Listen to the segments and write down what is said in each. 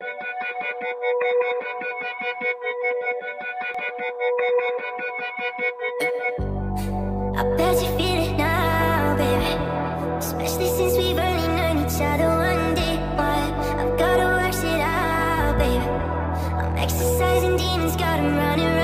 I bet you feel it now, baby. Especially since we've only known each other one day. I've gotta work it out, baby. I'm exercising demons, got them running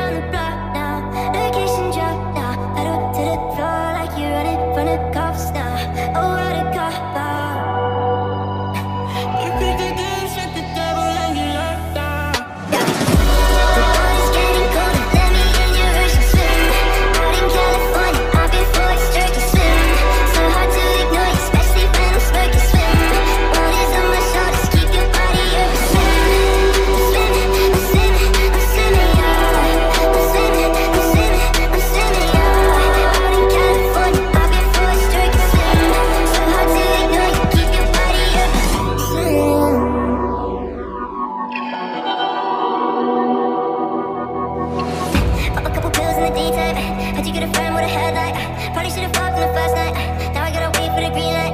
Had you get a friend with a headlight. Probably should've fucked in the first night. Now I gotta wait for the green light.